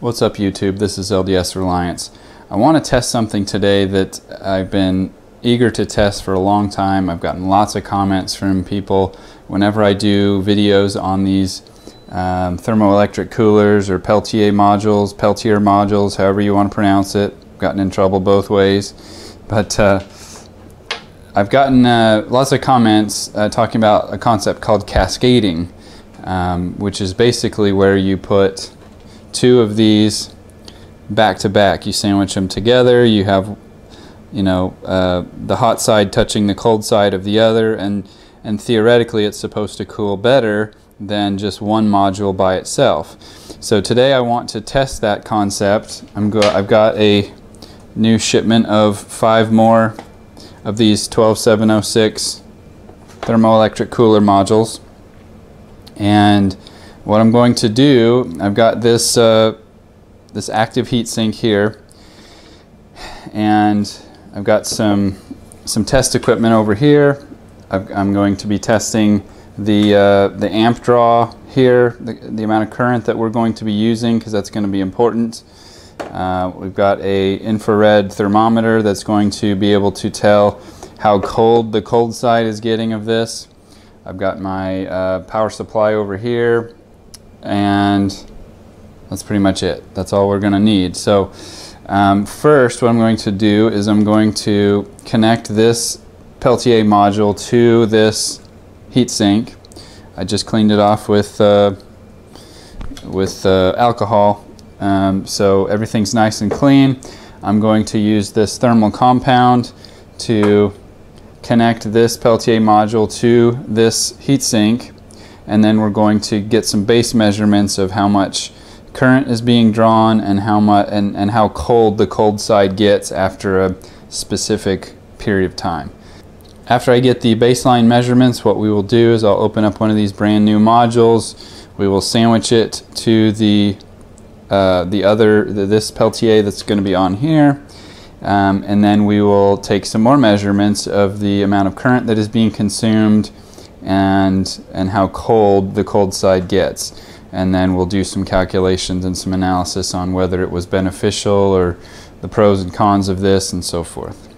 What's up YouTube? This is LDS Reliance. I want to test something today that I've been eager to test for a long time. I've gotten lots of comments from people whenever I do videos on these um, thermoelectric coolers or Peltier modules, Peltier modules, however you want to pronounce it. I've gotten in trouble both ways. But uh, I've gotten uh, lots of comments uh, talking about a concept called cascading, um, which is basically where you put two of these back to back. You sandwich them together. You have, you know, uh, the hot side touching the cold side of the other, and and theoretically, it's supposed to cool better than just one module by itself. So today, I want to test that concept. I'm go. I've got a new shipment of five more of these 12706 thermoelectric cooler modules, and what I'm going to do, I've got this, uh, this active heat sink here and I've got some, some test equipment over here. i am going to be testing the, uh, the amp draw here, the, the amount of current that we're going to be using because that's going to be important. Uh, we've got a infrared thermometer that's going to be able to tell how cold the cold side is getting of this. I've got my uh, power supply over here and that's pretty much it. That's all we're going to need. So um, first what I'm going to do is I'm going to connect this Peltier module to this heatsink. I just cleaned it off with uh, with uh, alcohol um, so everything's nice and clean. I'm going to use this thermal compound to connect this Peltier module to this heatsink and then we're going to get some base measurements of how much current is being drawn and how much and, and how cold the cold side gets after a specific period of time. After I get the baseline measurements, what we will do is I'll open up one of these brand new modules. We will sandwich it to the uh, the other the, this Peltier that's going to be on here. Um, and then we will take some more measurements of the amount of current that is being consumed and, and how cold the cold side gets. And then we'll do some calculations and some analysis on whether it was beneficial or the pros and cons of this and so forth.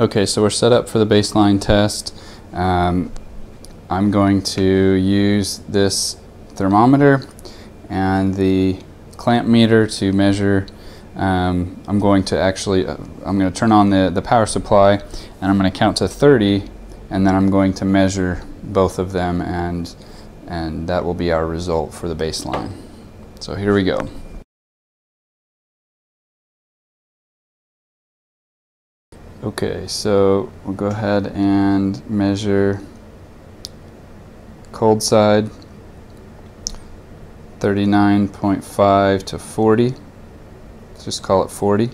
Okay, so we're set up for the baseline test. Um, I'm going to use this thermometer and the clamp meter to measure um, I'm going to actually uh, I'm going to turn on the, the power supply and I'm going to count to 30 and then I'm going to measure both of them and and that will be our result for the baseline. So here we go. Okay, so we'll go ahead and measure cold side 39.5 to 40. Let's just call it 40.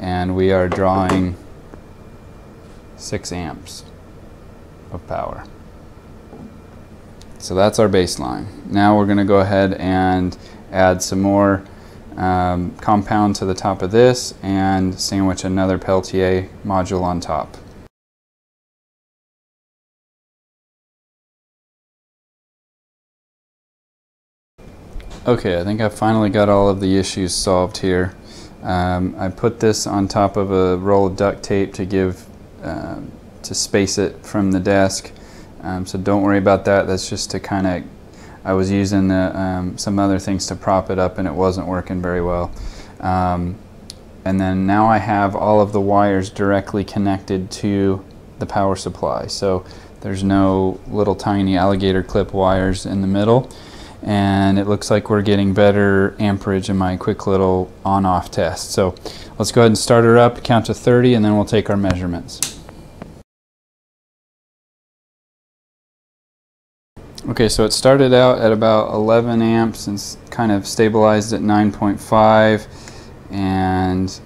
And we are drawing 6 amps of power. So that's our baseline. Now we're going to go ahead and add some more um, compound to the top of this and sandwich another Peltier module on top. Okay, I think I've finally got all of the issues solved here. Um, I put this on top of a roll of duct tape to give uh, to space it from the desk. Um, so don't worry about that. That's just to kind of I was using the, um, some other things to prop it up and it wasn't working very well. Um, and then now I have all of the wires directly connected to the power supply. So there's no little tiny alligator clip wires in the middle. And it looks like we're getting better amperage in my quick little on-off test. So let's go ahead and start her up, count to 30, and then we'll take our measurements. Okay, so it started out at about 11 amps and kind of stabilized at 9.5 and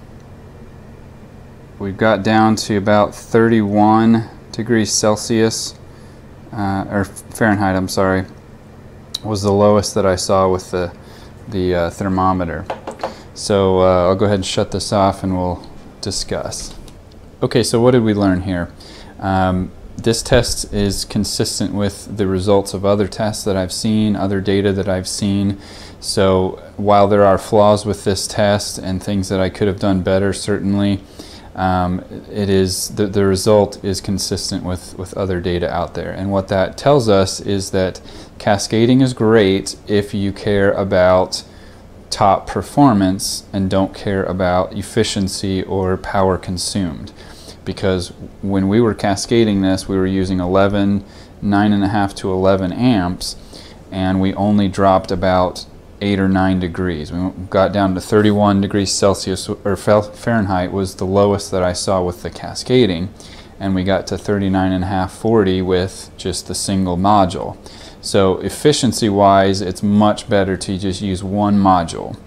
we've got down to about 31 degrees Celsius, uh, or Fahrenheit, I'm sorry, was the lowest that I saw with the, the uh, thermometer. So uh, I'll go ahead and shut this off and we'll discuss. Okay, so what did we learn here? Um, this test is consistent with the results of other tests that I've seen, other data that I've seen. So while there are flaws with this test and things that I could have done better, certainly, um, it is the, the result is consistent with, with other data out there. And what that tells us is that cascading is great if you care about top performance and don't care about efficiency or power consumed because when we were cascading this, we were using 11, 9.5 to 11 amps, and we only dropped about 8 or 9 degrees. We got down to 31 degrees Celsius, or Fahrenheit was the lowest that I saw with the cascading, and we got to 39.5, 40 with just the single module. So efficiency-wise, it's much better to just use one module.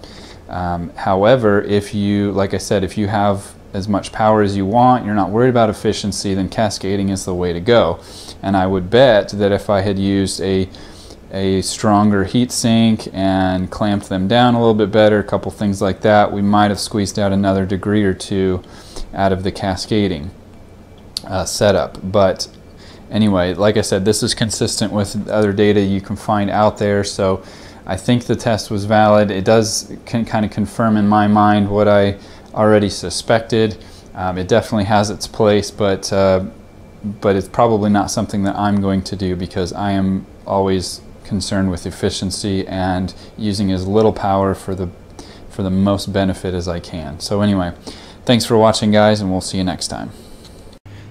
Um, however, if you, like I said, if you have as much power as you want, you're not worried about efficiency, then cascading is the way to go. And I would bet that if I had used a a stronger heat sink and clamped them down a little bit better, a couple things like that, we might have squeezed out another degree or two out of the cascading uh, setup. But anyway, like I said, this is consistent with other data you can find out there. So I think the test was valid. It does kind of confirm in my mind what I already suspected. Um, it definitely has its place, but uh, but it's probably not something that I'm going to do because I am always concerned with efficiency and using as little power for the for the most benefit as I can. So anyway, thanks for watching guys and we'll see you next time.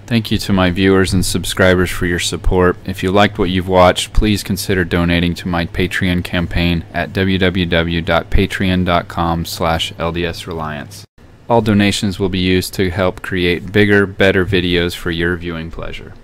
Thank you to my viewers and subscribers for your support. If you liked what you've watched, please consider donating to my Patreon campaign at www.patreon.com slash ldsreliance. All donations will be used to help create bigger, better videos for your viewing pleasure.